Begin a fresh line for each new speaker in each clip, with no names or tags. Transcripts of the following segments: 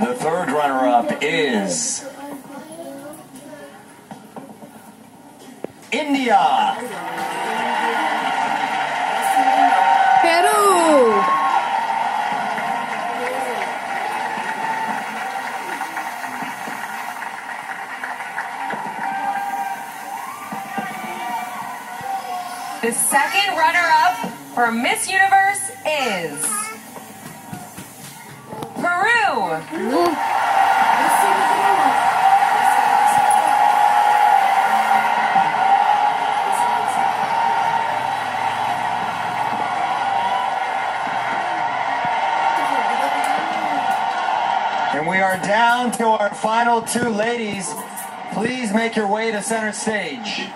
The third runner-up is India.
Peru.
The second runner-up for Miss Universe is
And we are down to our final two ladies. Please make your way to center stage.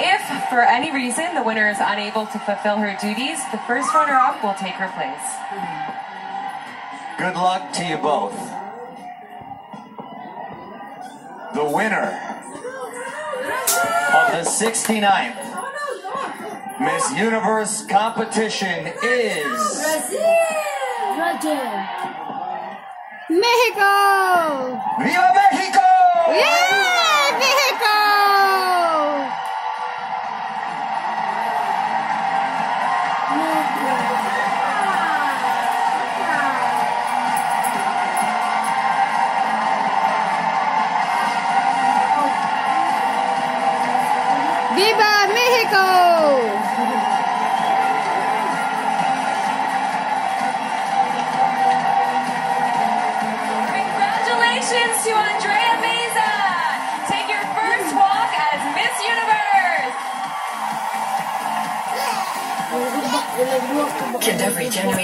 If, for any reason, the winner is unable to fulfill her duties, the first runner-up will take her place.
Good luck to you both. The winner of the 69th Miss Universe competition is
Mexico.
Viva Mexico!
Yeah, Mexico. Viva Mexico.
To Andrea Meza! Take your first walk as Miss Universe!
Gender regeneration.